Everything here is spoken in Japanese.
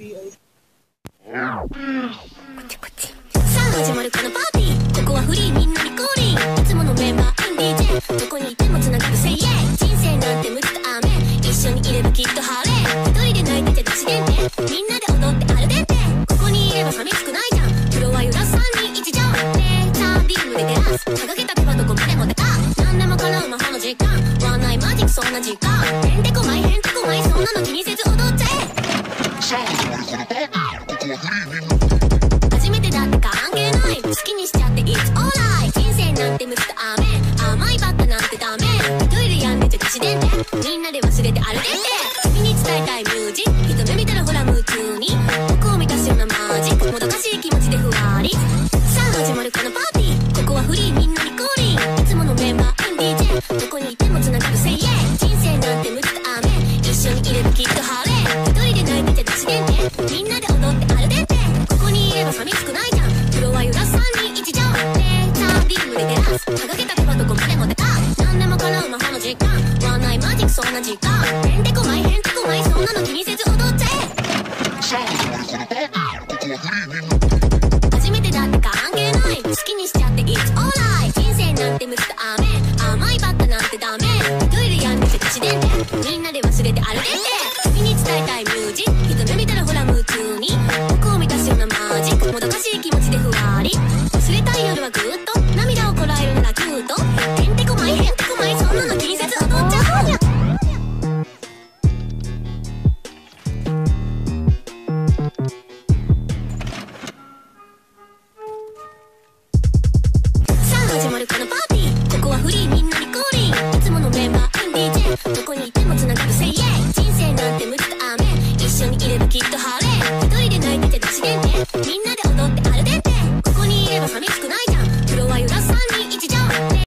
さあ始まるこのパーティーここはフリーみんなに降臨いつものメンバー NDJ どこにいてもつながる Say yeah 人生なんて無つと雨一緒にいればきっと晴れ一人で泣いてちゃダシデンテみんなで踊ってアルデンテここにいれば寂しくないじゃんフロア揺らす3人1乗レーザービームで照らす掲げた手はどこまでもでか何でも叶う魔法の時間ワンナイマジックそんな時間へんてこまいへんてこまいそんなの気にせずでやんでちゃダシデンテみんなで忘れてアルデンテ君に伝えたいミュージック。一目見たらほら夢中に。僕を満たすようなマジック。もどかしい気持ちでふわり。んな時間へんてこまいへんてこまいそんなの気にせず踊っちゃえ初めてだって関係ない好きにしちゃって It's alright 人生なんてむつと雨甘いばっかなんてダメ一人でやんでちゃダシデンテみんなで忘れてアルデンテ君に伝えたいミュージック一目見たらほら夢中に僕を満たすようなマジックもどかしい気持ちでふわり keep the hot